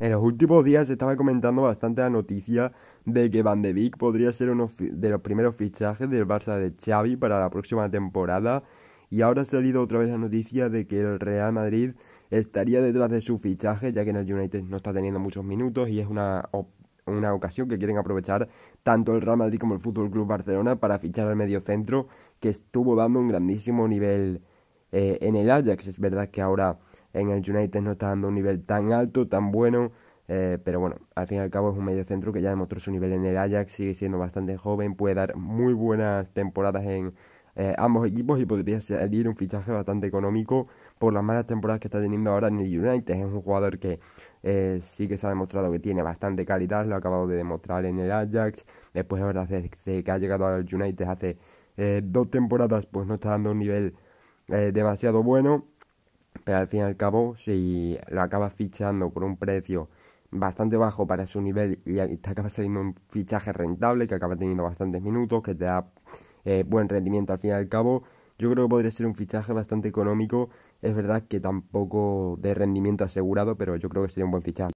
En los últimos días se estaba comentando bastante la noticia de que Van de Beek podría ser uno de los primeros fichajes del Barça de Xavi para la próxima temporada y ahora ha salido otra vez la noticia de que el Real Madrid estaría detrás de su fichaje ya que en el United no está teniendo muchos minutos y es una, una ocasión que quieren aprovechar tanto el Real Madrid como el Fútbol Club Barcelona para fichar al medio centro que estuvo dando un grandísimo nivel eh, en el Ajax. Es verdad que ahora en el United no está dando un nivel tan alto, tan bueno, eh, pero bueno, al fin y al cabo es un medio centro que ya demostró su nivel en el Ajax, sigue siendo bastante joven, puede dar muy buenas temporadas en eh, ambos equipos y podría salir un fichaje bastante económico por las malas temporadas que está teniendo ahora en el United. Es un jugador que sí que se ha demostrado que tiene bastante calidad, lo ha acabado de demostrar en el Ajax, después es verdad desde que ha llegado al United hace dos temporadas pues no está dando un nivel eh, demasiado bueno, pero al fin y al cabo, si lo acabas fichando por un precio bastante bajo para su nivel y te acaba saliendo un fichaje rentable, que acaba teniendo bastantes minutos, que te da eh, buen rendimiento al fin y al cabo, yo creo que podría ser un fichaje bastante económico. Es verdad que tampoco de rendimiento asegurado, pero yo creo que sería un buen fichaje.